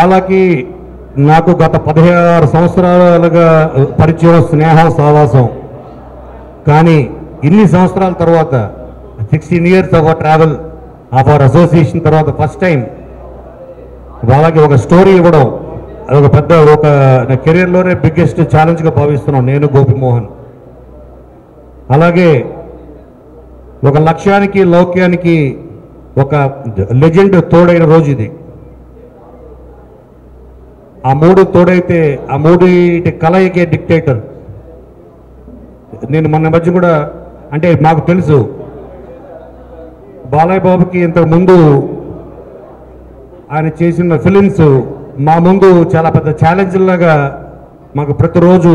బాలకి నాకు గత పదిహారు సంవత్సరాలుగా పరిచయం స్నేహం సావాసం కానీ ఇన్ని సంవత్సరాల తర్వాత sixteen years of our travel of our association తర్వాత ఫస్ట్ టైం వాళ్ళకి ఒక స్టోరీ ఇవ్వడం ఒక పెద్ద ఒక నా కెరీర్లోనే బిగ్గెస్ట్ ఛాలెంజ్గా భావిస్తున్నాం నేను గోపిమోహన్. అలాగే ఒక లక్ష్యానికి లౌక్యానికి ఒక లెజెండ్ తోడైన రోజు ఇది. ఆ మూడు తోడైతే ఆ మూడు కలయికే డిక్టేటర్ నేను మొన్న మధ్య కూడా అంటే మాకు తెలుసు బాలయ్య బాబుకి ఇంతకు ముందు ఆయన చేసిన ఫిలిమ్స్ మా ముందు చాలా పెద్ద ఛాలెంజ్లాగా మాకు ప్రతిరోజు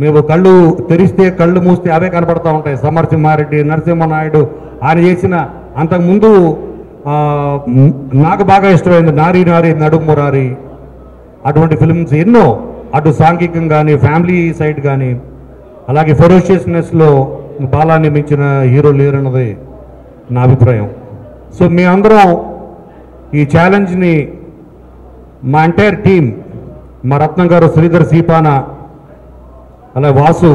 మేము కళ్ళు తెరిస్తే కళ్ళు మూస్తే అవే కనపడతా ఉంటాయి. సమరసింహారెడ్డి నరసింహనాయుడు ఆయన చేసిన అంతకుముందు నాకు బాగా ఇష్టమైంది నారీ నారీ నడుమురారి అటువంటి ఫిల్మ్స్ ఎన్నో అటు సాంఘికం కానీ ఫ్యామిలీ సైడ్ కానీ అలాగే ఫెరోషియస్నెస్లో బాలాన్ని మించిన హీరో లేరన్నది నా అభిప్రాయం. సో మేమందరం ఈ ఛాలెంజ్ని మా ఎంటైర్ టీం మా రత్నం గారు శ్రీధర్ సీపాన అలా వాసు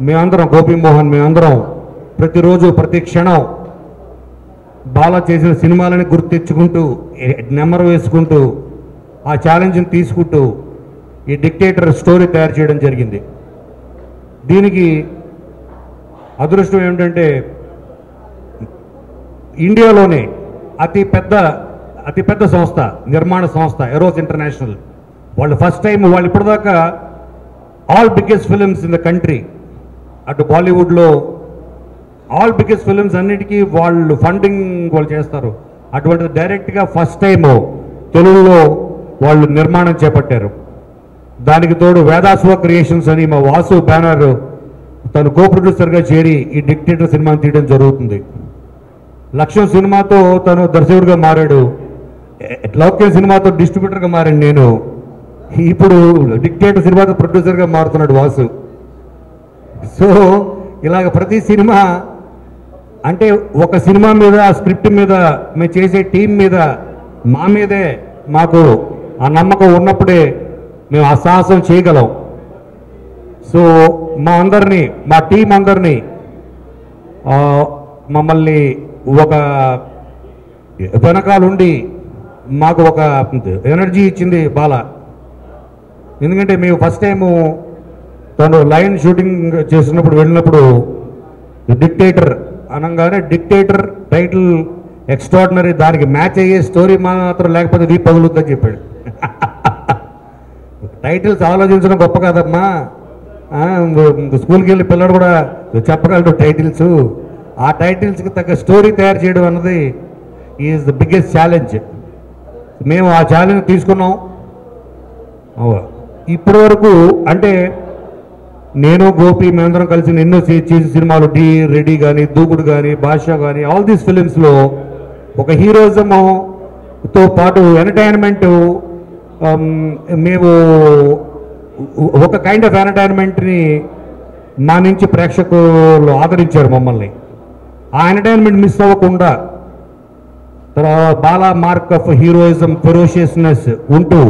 మేమందరం గోపీమోహన్ మేమందరం ప్రతిరోజు ప్రతి క్షణం బాలా చేసిన సినిమాలని గుర్తు తెచ్చుకుంటూ నెంబర్ వేసుకుంటూ ఆ ఛాలెంజ్ని తీసుకుంటూ ఈ డిక్టేటర్ స్టోరీ తయారు చేయడం జరిగింది. దీనికి అదృష్టం ఏమిటంటే ఇండియాలోనే అతి పెద్ద అతి పెద్ద సంస్థ నిర్మాణ సంస్థ ఎరోస్ ఇంటర్నేషనల్ వాళ్ళు ఫస్ట్ టైం వాళ్ళు ఇప్పటిదాకా all biggest films in the country అటు బాలీవుడ్లో ఆల్ బిగ్గెస్ట్ ఫిలిమ్స్ అన్నిటికీ వాళ్ళు ఫండింగ్ వాళ్ళు చేస్తారు. అటువంటి డైరెక్ట్గా ఫస్ట్ టైం తెలుగులో వాళ్ళు నిర్మాణం చేపట్టారు. దానికి తోడు వేదాస్వ క్రియేషన్స్ అని మా వాసు బ్యానర్ తను కో ప్రొడ్యూసర్గా చేరి ఈ డిక్టేటర్ సినిమాని తీయడం జరుగుతుంది. లక్ష్యం సినిమాతో తను దర్శకుడిగా మారాడు. లౌక్య సినిమాతో డిస్ట్రిబ్యూటర్గా మారాను నేను. ఇప్పుడు డిక్టేటర్ సినిమాతో ప్రొడ్యూసర్గా మారుతున్నాడు వాసు. సో ఇలాగ ప్రతి సినిమా అంటే ఒక సినిమా మీద ఆ స్క్రిప్ట్ మీద మేము చేసే టీం మీద మా మీదే మాకు ఆ నమ్మకం ఉన్నప్పుడే మేము ఆ సాహసం చేయగలం. సో మా అందరినీ మా టీం అందరినీ మమ్మల్ని ఒక వెనకాలుండి మాకు ఒక ఎనర్జీ ఇచ్చింది బాల. ఎందుకంటే మేము ఫస్ట్ టైము తను లైన్ షూటింగ్ చేసినప్పుడు వెళ్ళినప్పుడు డిక్టేటర్ అనగానే డిక్టేటర్ టైటిల్ ఎక్స్ట్రాడినరీ దానికి మ్యాచ్ అయ్యే స్టోరీ మాత్రం లేకపోతే వీ పగులుద్దని చెప్పాడు. టైటిల్స్ ఆలోచించడం గొప్ప కాదమ్మా. ఇంకో స్కూల్కి వెళ్ళి పిల్లడు కూడా చెప్పగలడు టైటిల్స్. ఆ టైటిల్స్కి తగ్గ స్టోరీ తయారు చేయడం అన్నది ఈజ్ ద బిగ్గెస్ట్ ఛాలెంజ్. మేము ఆ ఛాలెంజ్ తీసుకున్నాం. ఇప్పటి వరకు అంటే నేను గోపి మేమందరం కలిసి ఎన్నో చేసిన సినిమాలు డి రెడీ కానీ దూకుడు కానీ బాషా కానీ ఆల్ దీస్ ఫిలిమ్స్లో ఒక హీరోయిజంతో పాటు ఎంటర్టైన్మెంట్ Um, మేము ఒక కైండ్ ఆఫ్ ఎంటర్టైన్మెంట్ని మా నుంచి ప్రేక్షకులు ఆదరించారు మమ్మల్ని. ఆ ఎంటర్టైన్మెంట్ మిస్ అవ్వకుండా తర్వాత బాలా మార్క్ ఆఫ్ హీరోయిజం ఫెరోషియస్నెస్ ఉంటూ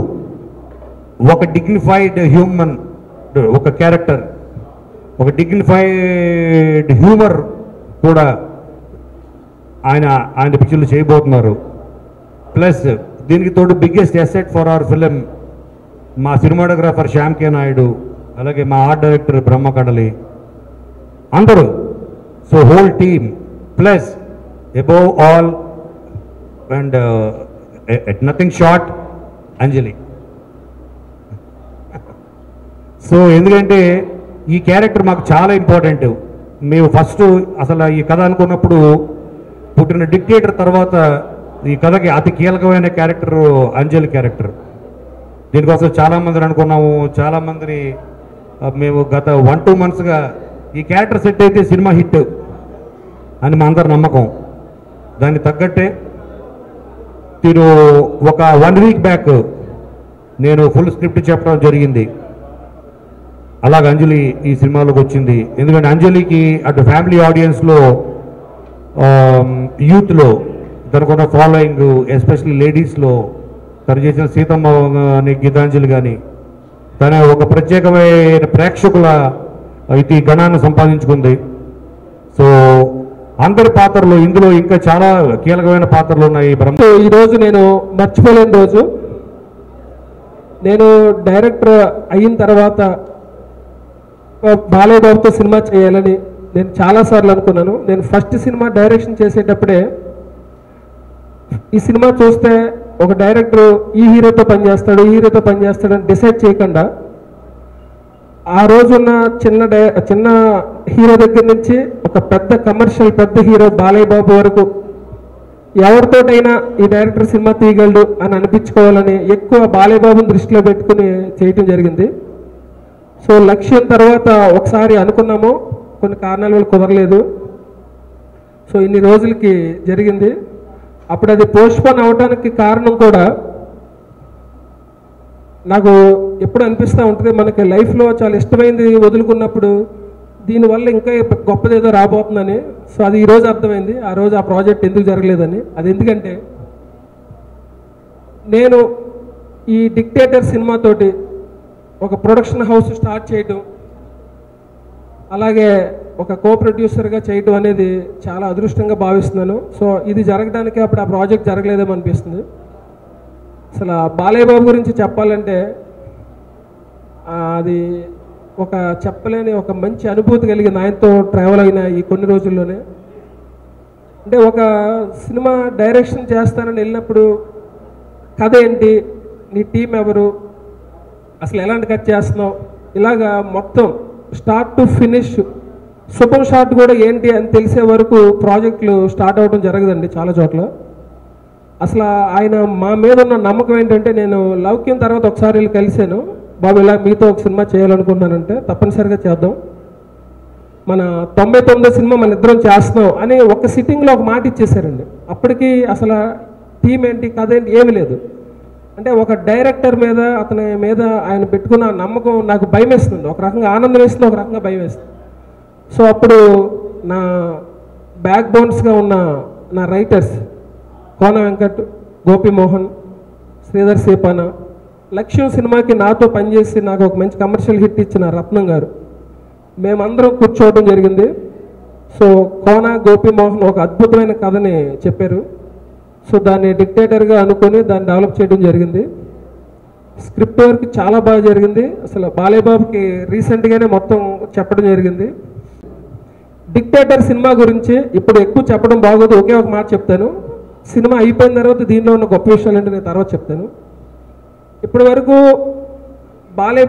ఒక డిగ్నిఫైడ్ హ్యూమన్ ఒక క్యారెక్టర్ ఒక డిగ్నిఫైడ్ హ్యూమర్ కూడా ఆయన ఆయన పిక్చర్లు చేయబోతున్నారు. ప్లస్ దీనికి తోడు biggest asset for our film మా సినిమాటోగ్రాఫర్ శ్యామ్ కే నాయుడు అలాగే మా ఆర్ట్ డైరెక్టర్ బ్రహ్మ కడలి అందరూ so whole team plus above all and at nothing short Anjali so ఎందుకంటే ఈ క్యారెక్టర్ మాకు చాలా ఇంపార్టెంట్ మేము ఫస్ట్ అసలు ఈ కథ అనుకున్నప్పుడు పుట్టిన డిక్టేటర్ తర్వాత ఈ కథకి అతి కీలకమైన క్యారెక్టర్ అంజలి క్యారెక్టర్. దీనికోసం చాలామందిని అనుకున్నాము. చాలామందిని మేము గత వన్ టూ మంత్స్గా ఈ క్యారెక్టర్ సెట్ అయితే సినిమా హిట్ అని మా అందరి నమ్మకం. దాన్ని తగ్గట్టే మీరు ఒక వన్ వీక్ బ్యాక్ నేను ఫుల్ స్క్రిప్ట్ చెప్పడం జరిగింది. అలాగ అంజలి ఈ సినిమాలోకి వచ్చింది. ఎందుకంటే అంజలికి అటు ఫ్యామిలీ ఆడియన్స్లో యూత్లో తనకున్న ఫాలోయింగ్ ఎస్పెషల్లీ లేడీస్లో తను చేసిన సీతమ్మ అని గీతాంజలి కానీ తన ఒక ప్రత్యేకమైన ప్రేక్షకుల ఇది గణాన్ని సంపాదించుకుంది. సో అందరి పాత్రలు ఇందులో ఇంకా చాలా కీలకమైన పాత్రలు ఉన్నాయి బ్రహ్మ ఈ రోజు నేను మర్చిపోలేని రోజు. నేను డైరెక్టర్ అయిన తర్వాత బాలయ్య బాబుతో సినిమా చేయాలని నేను చాలాసార్లు అనుకున్నాను. నేను ఫస్ట్ సినిమా డైరెక్షన్ చేసేటప్పుడే ఈ సినిమా చూస్తే ఒక డైరెక్టర్ ఈ హీరోతో పనిచేస్తాడు ఈ హీరోతో పనిచేస్తాడు అని డిసైడ్ చేయకుండా ఆ రోజున్న చిన్న డై చిన్న హీరో దగ్గర నుంచి ఒక పెద్ద కమర్షియల్ పెద్ద హీరో బాలయ్య బాబు వరకు ఎవరితోటైనా ఈ డైరెక్టర్ సినిమా తీయగలడు అని అనిపించుకోవాలని ఎక్కువ బాలయ్య బాబుని దృష్టిలో పెట్టుకుని చేయటం జరిగింది. సో లక్ష్యం తర్వాత ఒకసారి అనుకున్నాము. కొన్ని కారణాల వల్ల కుదరలేదు. సో ఇన్ని రోజులకి జరిగింది. అప్పుడు అది పోస్ట్పోన్ అవడానికి కారణం కూడా నాకు ఎప్పుడు అనిపిస్తూ ఉంటుంది. మనకి లైఫ్లో చాలా ఇష్టమైంది వదులుకున్నప్పుడు దీనివల్ల ఇంకా గొప్పది ఏదో రాబోతుందని. సో అది ఈరోజు అర్థమైంది. ఆ రోజు ఆ ప్రాజెక్ట్ ఎందుకు జరగలేదని. అది ఎందుకంటే నేను ఈ డిక్టేటర్ సినిమాతోటి ఒక ప్రొడక్షన్ హౌస్ స్టార్ట్ చేయటం అలాగే ఒక కో ప్రొడ్యూసర్గా చేయటం అనేది చాలా అదృష్టంగా భావిస్తున్నాను. సో ఇది జరగడానికి అప్పుడు ఆ ప్రాజెక్ట్ జరగలేదేమో అనిపిస్తుంది. అసలు బాలయ్య బాబు గురించి చెప్పాలంటే అది ఒక చెప్పలేని ఒక మంచి అనుభూతి కలిగింది ఆయనతో ట్రావెల్ అయిన ఈ కొన్ని రోజుల్లోనే. అంటే ఒక సినిమా డైరెక్షన్ చేస్తానని వెళ్ళినప్పుడు కథ ఏంటి? నీ టీం ఎవరు? అసలు ఎలాంటి కట్ చేస్తున్నావు? ఇలాగా మొత్తం start to finish super shot కూడా ఏంటి అని తెలిసే వరకు ప్రాజెక్టులు స్టార్ట్ అవ్వడం జరగదండి చాలా చోట్ల. అసలు ఆయన మా మీద ఉన్న నమ్మకం ఏంటంటే నేను లౌక్యం తర్వాత ఒకసారి వెళ్ళి కలిశాను. బాబు ఇలా మీతో ఒక సినిమా చేయాలనుకున్నానంటే తప్పనిసరిగా చేద్దాం. మన తొంభై తొమ్మిదో సినిమా మన ఇద్దరం చేస్తున్నాం అని ఒక సిట్టింగ్లో ఒక మాట ఇచ్చేసారండి అప్పటికి అసలు థీమ్ ఏంటి కథ ఏంటి ఏమీ లేదు. అంటే ఒక డైరెక్టర్ మీద అతని మీద ఆయన పెట్టుకున్న నమ్మకం నాకు భయం వేస్తుంది ఒక రకంగా ఆనందం వేస్తుంది ఒక రకంగా భయం వేస్తుంది. సో అప్పుడు నా బ్యాక్ బోన్స్గా ఉన్న నా రైటర్స్ కోన వెంకట్ గోపిమోహన్ శ్రీధర్ సేపాన లక్ష్యం సినిమాకి నాతో పనిచేసి నాకు ఒక మంచి కమర్షియల్ హిట్ ఇచ్చిన రత్నం గారు. మేమందరం కూర్చోవడం జరిగింది. సో కోన గోపిమోహన్ ఒక అద్భుతమైన కథని చెప్పారు. సో దాన్ని డిక్టేటర్గా అనుకొని దాన్ని డెవలప్ చేయడం జరిగింది. స్క్రిప్ట్ వర్క్ చాలా బాగా జరిగింది. అసలు బాలయ్యబాబుకి రీసెంట్గానే మొత్తం చెప్పడం జరిగింది. డిక్టేటర్ సినిమా గురించి ఇప్పుడు ఎక్కువ చెప్పడం బాగోదు. ఒకే ఒక మాట చెప్తాను. సినిమా అయిపోయిన తర్వాత దీనిలో ఉన్న గొప్ప విషయాలు అంటే నేను తర్వాత చెప్తాను. ఇప్పటి వరకు బాలయ్య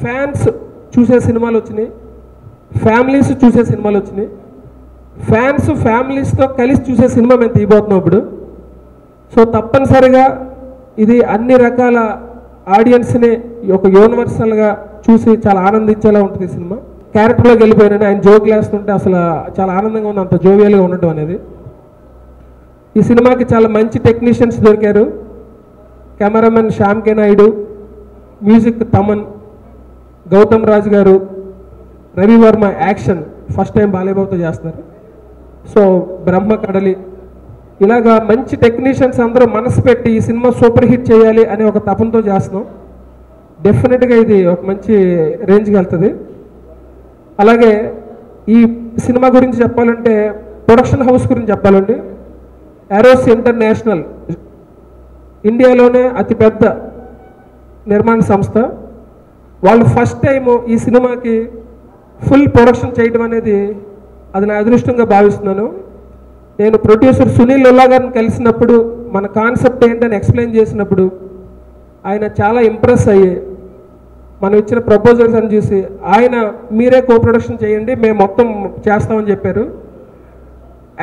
ఫ్యాన్స్ చూసే సినిమాలు వచ్చినాయి. ఫ్యామిలీస్ చూసే సినిమాలు వచ్చినాయి. ఫ్యాన్స్ ఫ్యామిలీస్తో కలిసి చూసే సినిమా మేము తీయబోతున్నాం ఇప్పుడు. సో తప్పనిసరిగా ఇది అన్ని రకాల ఆడియన్స్ని ఒక యూనివర్సల్గా చూసి చాలా ఆనందించేలా ఉంటుంది సినిమా. క్యారెక్టర్లోకి వెళ్ళిపోయాను ఆయన జోక్ వేస్తుంటే అసలు చాలా ఆనందంగా ఉంది అంత జోవియల్గా ఉండటం అనేది. ఈ సినిమాకి చాలా మంచి టెక్నీషియన్స్ దొరికారు. కెమెరామెన్ శ్యామ్ కే నాయుడు మ్యూజిక్ తమన్ గౌతమ్ రాజ్ గారు రవివర్మ యాక్షన్ ఫస్ట్ టైం బాలేబాబుతో చేస్తున్నారు. సో బ్రహ్మ కడలి. ఇలాగా మంచి టెక్నీషియన్స్ అందరూ మనసు పెట్టి ఈ సినిమా సూపర్ హిట్ చేయాలి అనే ఒక తపంతో చేస్తున్నాం. డెఫినెట్గా ఇది ఒక మంచి రేంజ్కి వెళ్తుంది. అలాగే ఈ సినిమా గురించి చెప్పాలంటే ప్రొడక్షన్ హౌస్ గురించి చెప్పాలండి. ఎరోస్ ఇంటర్నేషనల్ ఇండియాలోనే అతిపెద్ద నిర్మాణ సంస్థ. వాళ్ళు ఫస్ట్ టైము ఈ సినిమాకి ఫుల్ ప్రొడక్షన్ చేయడం అనేది అది నా అదృష్టంగా భావిస్తున్నాను. నేను ప్రొడ్యూసర్ సునీల్ లుల్లా గారిని కలిసినప్పుడు మన కాన్సెప్ట్ ఏంటని ఎక్స్ప్లెయిన్ చేసినప్పుడు ఆయన చాలా ఇంప్రెస్ అయ్యే మనం ఇచ్చిన ప్రపోజల్స్ అని చూసి ఆయన మీరే కో ప్రొడక్షన్ చేయండి మేము మొత్తం చేస్తామని చెప్పారు.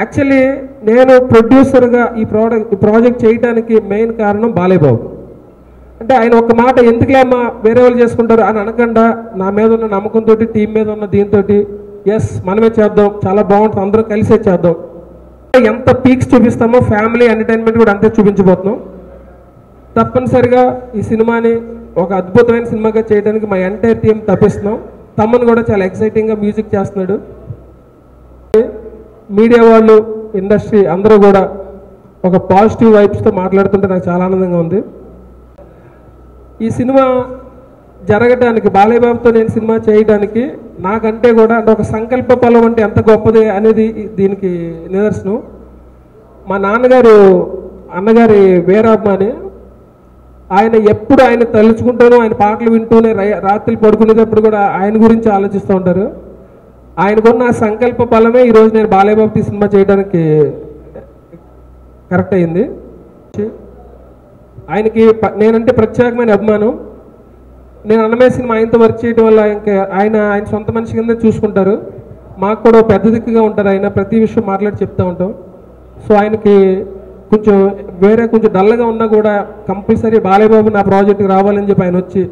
యాక్చువల్లీ నేను ప్రొడ్యూసర్గా ఈ ప్రోడక్ట్ ఈ ప్రాజెక్ట్ చేయడానికి మెయిన్ కారణం బాలేబాబు. అంటే ఆయన ఒక మాట ఎందుకులే అమ్మా వేరే వాళ్ళు చేసుకుంటారు అని అనకుండా నా మీద ఉన్న నమ్మకంతో టీం మీద ఉన్న దీంతో ఎస్ మనమే చేద్దాం చాలా బాగుంటుంది అందరూ కలిసే చేద్దాం. ఎంత పీక్స్ చూపిస్తామో ఫ్యామిలీ ఎంటర్టైన్మెంట్ కూడా అంతే చూపించబోతున్నాం. తప్పనిసరిగా ఈ సినిమాని ఒక అద్భుతమైన సినిమాగా చేయడానికి మా ఎంటైర్ టీం తప్పిస్తున్నాం. తమ్మను కూడా చాలా ఎక్సైటింగ్గా మ్యూజిక్ చేస్తున్నాడు. మీడియా వాళ్ళు ఇండస్ట్రీ అందరూ కూడా ఒక పాజిటివ్ వైబ్స్తో మాట్లాడుతుంటే నాకు చాలా ఆనందంగా ఉంది. ఈ సినిమా జరగడానికి బాలయ్యబాబుతో నేను సినిమా చేయడానికి నాకంటే కూడా అంటే ఒక సంకల్ప బలం అంటే ఎంత గొప్పది అనేది దీనికి నిదర్శనం. మా నాన్నగారు అన్నగారి వీరాభిమాని ఆయన ఎప్పుడు ఆయన తలుచుకుంటూనూ ఆయన పాటలు వింటూనే రాత్రి పడుకునేటప్పుడు కూడా ఆయన గురించి ఆలోచిస్తూ ఉంటారు. ఆయనకున్న ఆ సంకల్ప బలమే ఈరోజు నేను బాలయబాబు సినిమా చేయడానికి కరెక్ట్ అయింది ఆయనకి నేనంటే ప్రత్యేకమైన అభిమానం. నేను అన్నమయ్య సినిమా ఆయనతో వర్క్ చేయడం వల్ల ఇంకా ఆయన ఆయన సొంత మనిషి కింద చూసుకుంటారు. మాకు కూడా పెద్ద దిక్కుగా ఉంటారు ఆయన. ప్రతి విషయం మాట్లాడి చెప్తూ ఉంటాం. సో ఆయనకి కొంచెం వేరే కొంచెం డల్గా ఉన్నా కూడా కంపల్సరీ బాలయ్యబాబు నా ప్రాజెక్ట్కి రావాలని చెప్పి ఆయన వచ్చి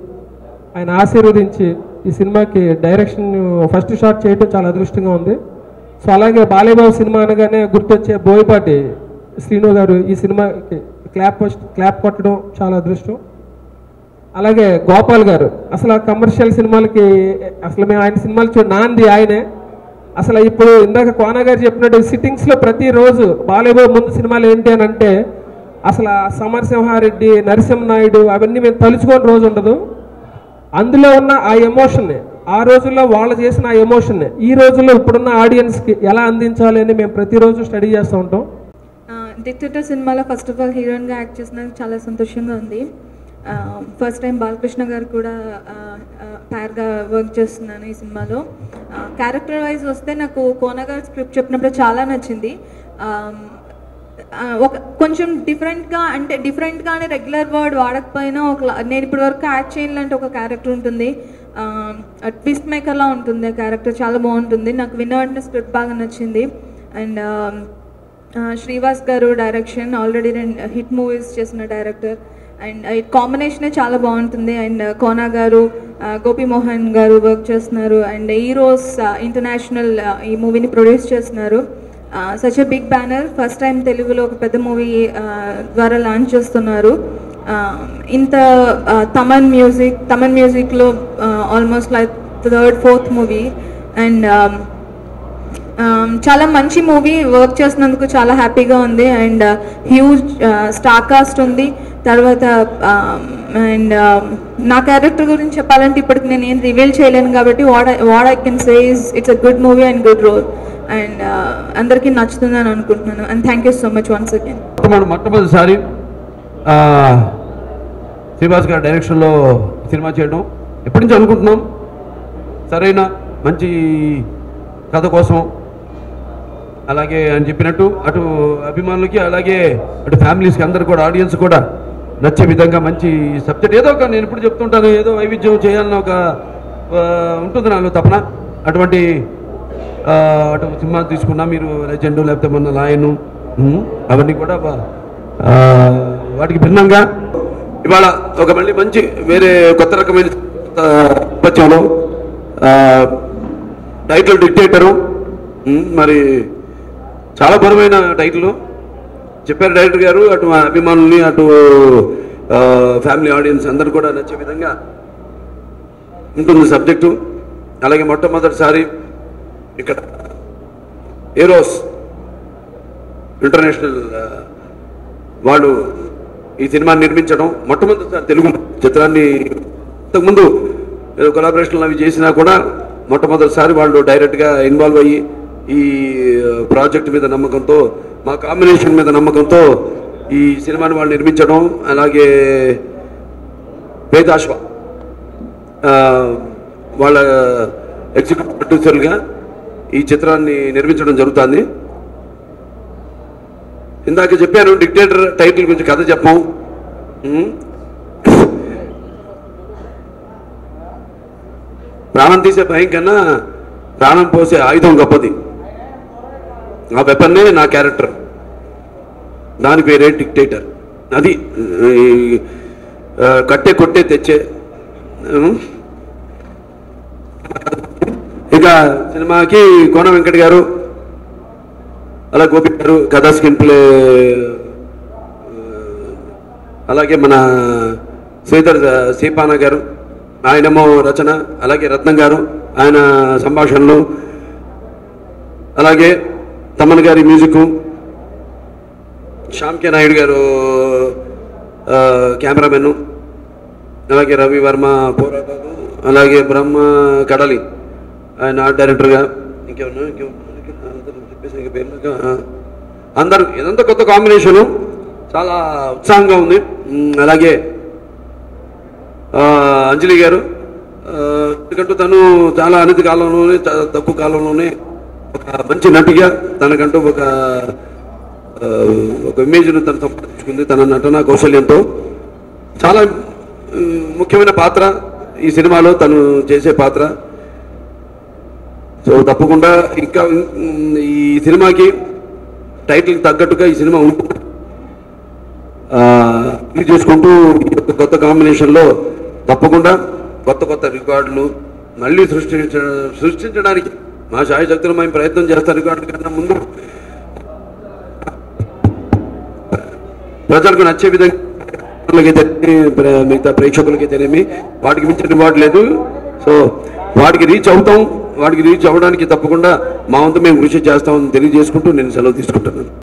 ఆయన ఆశీర్వదించి ఈ సినిమాకి డైరెక్షన్ ఫస్ట్ షాట్ చేయటం చాలా అదృష్టంగా ఉంది. సో అలాగే బాలయ్యబాబు సినిమా అనగానే గుర్తొచ్చే బోయపాటి శ్రీను గారు ఈ సినిమాకి క్లాప్ క్లాప్ కొట్టడం చాలా అదృష్టం. అలాగే గోపాల్ గారు అసలు ఆ కమర్షియల్ సినిమాలకి అసలు మేము ఆయన సినిమాలు చూడ నాంది ఆయనే. అసలు ఇప్పుడు ఇందాక కోన గారు చెప్పినట్టు సిట్టింగ్స్లో ప్రతిరోజు బాలయ్యబాబు ముందు సినిమాలు ఏంటి అని అంటే అసలు సమరసింహారెడ్డి నరసింహనాయుడు అవన్నీ మేము తలుచుకోని రోజు ఉండదు. అందులో ఉన్న ఆ ఎమోషన్ని ఆ రోజుల్లో వాళ్ళు చేసిన ఆ ఎమోషన్ని ఈ రోజుల్లో ఇప్పుడున్న ఆడియన్స్కి ఎలా అందించాలి అని మేము ప్రతిరోజు స్టడీ చేస్తూ ఉంటాం. డిక్టేటర్ సినిమాలో ఫస్ట్ ఆఫ్ ఆల్ హీరోయిన్గా యాక్ట్ చేసినందుకు చాలా సంతోషంగా ఉంది. ఫస్ట్ టైం బాలకృష్ణ గారు కూడా ప్యార్గా వర్క్ చేస్తున్నాను ఈ సినిమాలో. క్యారెక్టర్ వైజ్ వస్తే నాకు కోన గారు స్క్రిప్ట్ చెప్పినప్పుడు చాలా నచ్చింది. ఒక కొంచెం డిఫరెంట్గా అంటే డిఫరెంట్గానే రెగ్యులర్ వర్డ్ వాడకపోయినా ఒక నేను ఇప్పటి వరకు యాడ్ చేయాలంటే ఒక క్యారెక్టర్ ఉంటుంది. ట్విస్ట్ మేకర్లా ఉంటుంది ఆ క్యారెక్టర్ చాలా బాగుంటుంది. నాకు విన్న స్క్రిప్ట్ బాగా నచ్చింది. అండ్ శ్రీవాస్ గారు డైరెక్షన్ ఆల్రెడీ రెండు హిట్ మూవీస్ చేసిన డైరెక్టర్ అండ్ ఈ కాంబినేషనే చాలా బాగుంటుంది. అండ్ కోనా గారు గోపిమోహన్ గారు వర్క్ చేస్తున్నారు. అండ్ ఈరోస్ ఇంటర్నేషనల్ ఈ మూవీని ప్రొడ్యూస్ చేస్తున్నారు. Such a big banner first time తెలుగులో ఒక పెద్ద మూవీ ద్వారా లాంచ్ చేస్తున్నారు. ఇంత తమన్ మ్యూజిక్ తమన్ మ్యూజిక్లో almost like third fourth movie and Um, చాలా మంచి మూవీ వర్క్ చేసినందుకు చాలా హ్యాపీగా ఉంది. అండ్ హ్యూజ్ స్టార్ కాస్ట్ ఉంది. తర్వాత um, అండ్ um, నా క్యారెక్టర్ గురించి చెప్పాలంటే ఇప్పటికి నేను ఏం రివీల్ చేయలేను కాబట్టి what what I can say is it's a good movie and good role and అందరికీ నచ్చుతుందని అనుకుంటున్నాను. And thank you so much once again మొట్టమొదటి మొట్టమొదటిసారి ఆ, శ్రీనివాస్ గారి డైరెక్షన్లో సినిమా చేయడం ఎప్పటి నుంచి అనుకుంటున్నాం? సరైన మంచి కథ కోసం అలాగే అని చెప్పినట్టు అటు అభిమానులకి అలాగే అటు ఫ్యామిలీస్కి అందరు కూడా ఆడియన్స్ కూడా నచ్చే విధంగా మంచి సబ్జెక్ట్. ఏదో ఒక నేను ఇప్పుడు చెప్తుంటాను ఏదో వైవిధ్యం చేయాలని ఒక ఉంటుంది నాలో తపన. అటువంటి అటు సినిమా తీసుకున్నా మీరు లెజెండు లేకపోతే మన లాయను అవన్నీ కూడా వాటికి భిన్నంగా. ఇవాళ ఒక మళ్ళీ మంచి వేరే కొత్త రకమైన నేపథ్యంలో టైటిల్ డిక్టేటరు మరి చాలా బరువైన టైటిల్ చెప్పారు డైరెక్టర్ గారు అటు అభిమానుల్ని అటు ఫ్యామిలీ ఆడియన్స్ అందరు కూడా నచ్చే విధంగా ఉంటుంది సబ్జెక్టు అలాగే మొట్టమొదటిసారి ఇక్కడ ఏరోస్ ఇంటర్నేషనల్ వాళ్ళు ఈ సినిమాని నిర్మించడం మొట్టమొదటిసారి తెలుగు చిత్రాన్ని ఇంతకుముందు ఏదో కొలాబరేషన్లు అవి చేసినా కూడా మొట్టమొదటిసారి వాళ్ళు డైరెక్ట్గా ఇన్వాల్వ్ అయ్యి ఈ ప్రాజెక్ట్ మీద నమ్మకంతో మా కాంబినేషన్ మీద నమ్మకంతో ఈ సినిమాని వాళ్ళు నిర్మించడం అలాగే వేదాశ్వ వాళ్ళ ఎగ్జిక్యూటివ్ ప్రొడ్యూసర్లుగా ఈ చిత్రాన్ని నిర్మించడం జరుగుతుంది. ఇందాక చెప్పాను డిక్టేటర్ టైటిల్ గురించి కథ చెప్పం. ప్రాణం తీసే భయం కన్నా ప్రాణం పోసే ఆయుధం గొప్పది. ఆ వెపన్నే నా క్యారెక్టర్. దాని పేరే డిక్టేటర్. అది కట్టే కొట్టే తెచ్చే ఇక సినిమాకి కోన వెంకట్ గారు అలా గోపి గారు కథా స్క్రీన్ ప్లే అలాగే మన శ్రీధర్ శ్రీపాన గారు ఆయనేమో రచన అలాగే రత్నం గారు ఆయన సంభాషణలు అలాగే తమన్ గారి మ్యూజిక్ శ్యామ్కే నాయుడు గారు కెమెరామెన్ అలాగే రవి వర్మ పోరాబాబు అలాగే బ్రహ్మ కడలి ఆయన ఆర్ట్ డైరెక్టర్గా ఇంకేమన్నా ఇంకేమన్నా అందరూ చెప్పేసి పేర్లు అందరూ ఇదంతా కొత్త కాంబినేషను చాలా ఉత్సాహంగా ఉంది. అలాగే అంజలి గారు ఎందుకంటే ఎందుకంటూ తను చాలా అనతి కాలంలోనే తక్కువ కాలంలోనే మంచి నటిగా తనకంటూ ఒక ఒక ఇమేజ్ను తను సంపాదించుకుంది తన నటన కౌశల్యంతో. చాలా ముఖ్యమైన పాత్ర ఈ సినిమాలో తను చేసే పాత్ర. సో తప్పకుండా ఇంకా ఈ సినిమాకి టైటిల్ తగ్గట్టుగా ఈ సినిమా ఉంటుంది ఇది చూసుకుంటూ కొత్త కాంబినేషన్లో తప్పకుండా కొత్త కొత్త రికార్డులు మళ్ళీ సృష్టించ సృష్టించడానికి మా సాయశక్తులు మేము ప్రయత్నం చేస్తాను రికార్డుల కన్నా ముందు ప్రజలకు నచ్చే విధంగా వాళ్ళకైతేనేమి, ప్ర- మిగతా ప్రేక్షకులకైతేనేమి వాటికి మించిన రివార్డ్ లేదు. సో వాటికి రీచ్ అవుతాం. వాటికి రీచ్ అవ్వడానికి తప్పకుండా మా వంతు మేము కృషి చేస్తామని తెలియజేసుకుంటూ నేను సెలవు తీసుకుంటున్నాను.